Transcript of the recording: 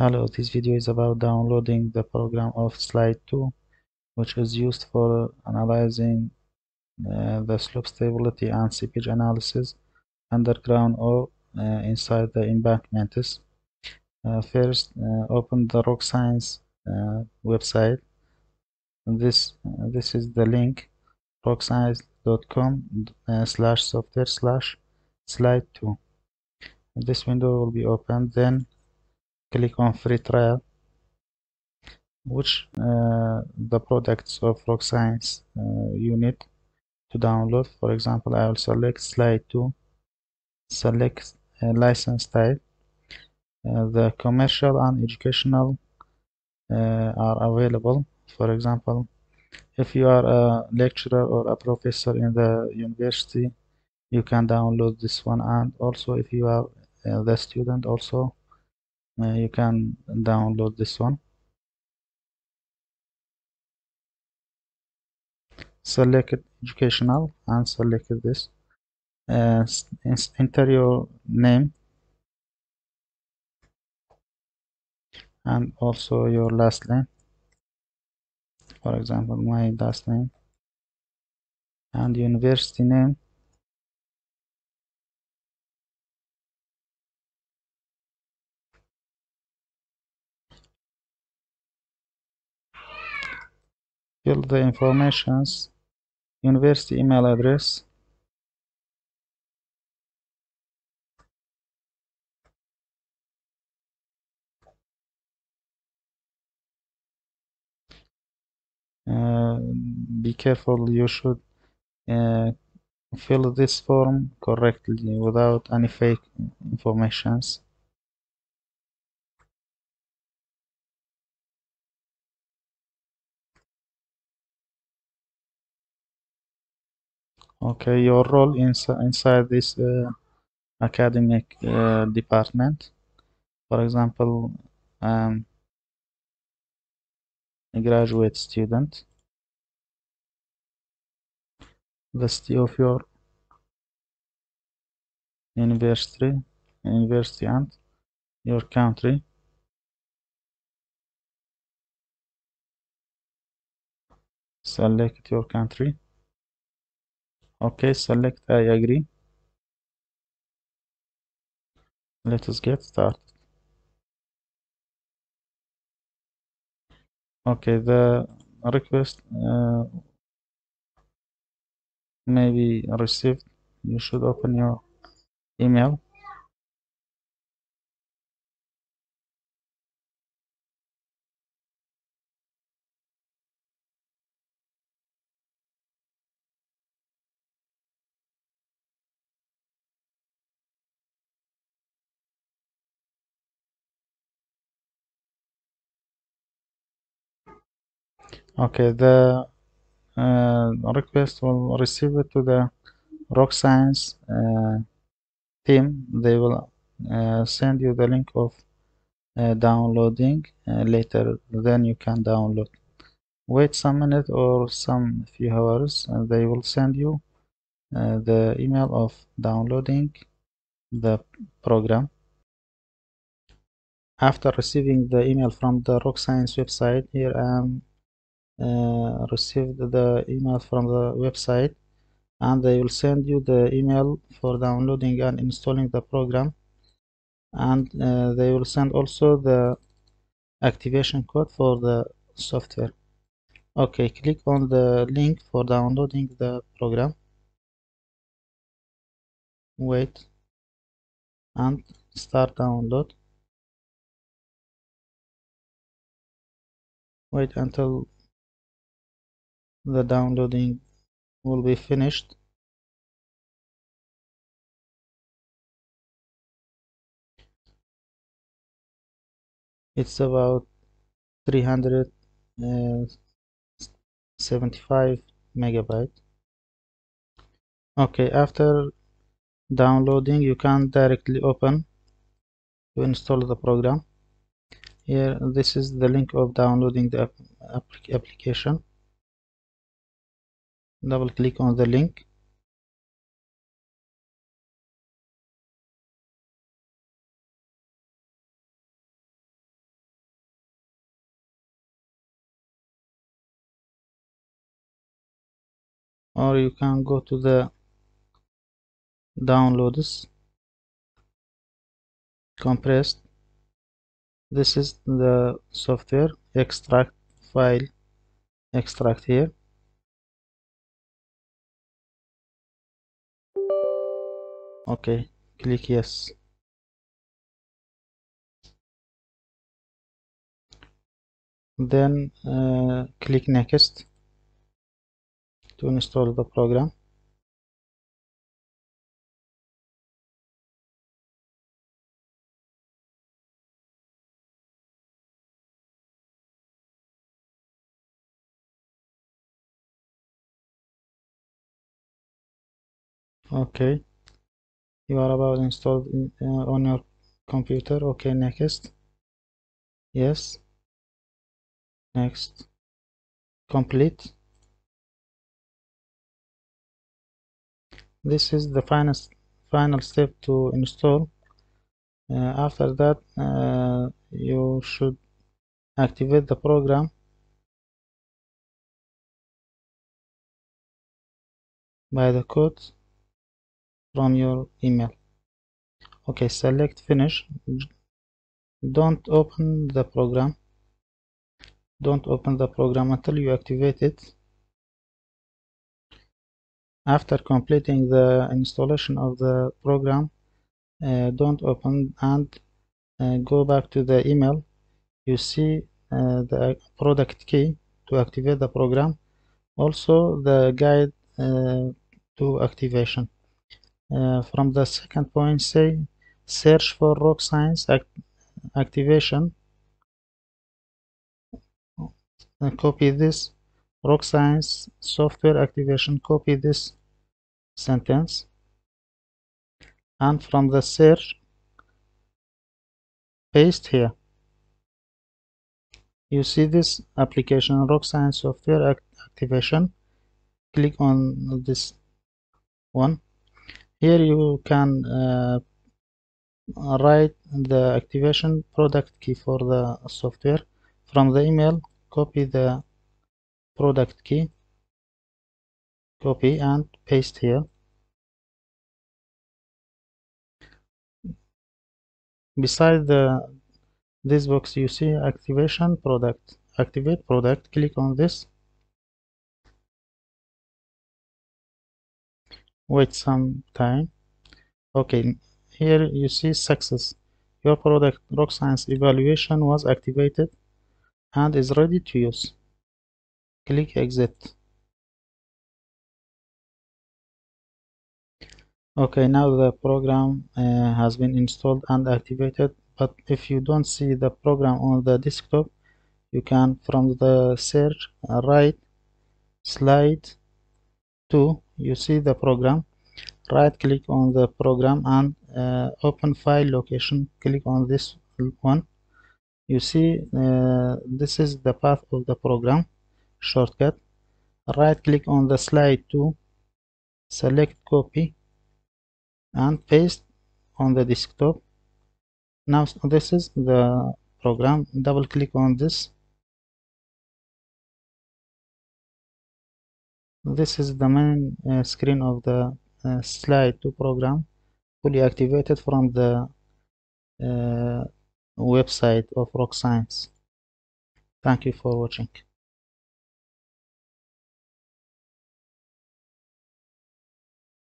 Hello, this video is about downloading the program of Slide2 which is used for analyzing uh, the slope stability and seepage analysis underground or uh, inside the embankments. Uh, first, uh, open the Rocscience uh, website. This this is the link rocscience.com uh, slash software slash slide 2. This window will be opened. Then click on free trial which uh, the products of Rocscience uh, you need to download. For example I will select slide 2 select a license type. Uh, the commercial and educational uh, are available. For example if you are a lecturer or a professor in the university you can download this one. And also if you are uh, the student also uh, you can download this one. Select educational and select this. Uh, enter your name. And also your last name. For example my last name. And university name fill the informations university email address. Uh, be careful you should uh, fill this form correctly without any fake informations okay your role inside inside this uh, academic uh, department. For example um, a graduate student. The city of your university university and your country. Select your country okay select I agree. Let us get started. Okay the request uh, maybe received. You should open your email okay the uh, request will receive it to the Rocscience uh, team. They will uh, send you the link of uh, downloading uh, later. Then you can download. Wait some minute or some few hours and they will send you uh, the email of downloading the program. After receiving the email from the Rocscience website here I am uh, received the email from the website and they will send you the email for downloading and installing the program. And uh, they will send also the activation code for the software. Okay click on the link for downloading the program. Wait. And start download. Wait until the downloading will be finished. It's about 375 megabyte. Okay after downloading you can directly open to install the program. Here this is the link of downloading the application double click on the link. Or you can go to the downloads. Compressed. This is the software. Extract file. Extract here. Okay click yes. Then uh, click next to install the program. Okay you are about installed in, uh, on your computer. Okay next. Yes. Next. Complete. This is the final final step to install. Uh, after that uh, you should activate the program. By the code from your email. Okay select finish. Don't open the program. Don't open the program until you activate it. After completing the installation of the program uh, don't open and uh, go back to the email. You see uh, the product key to activate the program. Also the guide uh, to activation uh, from the second point say search for Rocscience act activation. And copy this Rocscience software activation copy this sentence. And from the search paste here. You see this application Rocscience software act activation. Click on this one here you can uh, write the activation product key for the software. From the email copy the product key. Copy and paste here. Beside the this box you see activation product. Activate product. Click on this wait some time. Okay here you see success. Your product Rocscience evaluation was activated and is ready to use. Click exit. Okay now the program uh, has been installed and activated but if you don't see the program on the desktop you can from the search uh, write slide to you see the program. Right click on the program and uh, open file location. Click on this one. You see uh, this is the path of the program. Shortcut. Right click on the Slide2 select copy and paste on the desktop. Now this is the program. Double click on this this is the main uh, screen of the uh, slide to program fully activated from the uh, website of Rocscience. Thank you for watching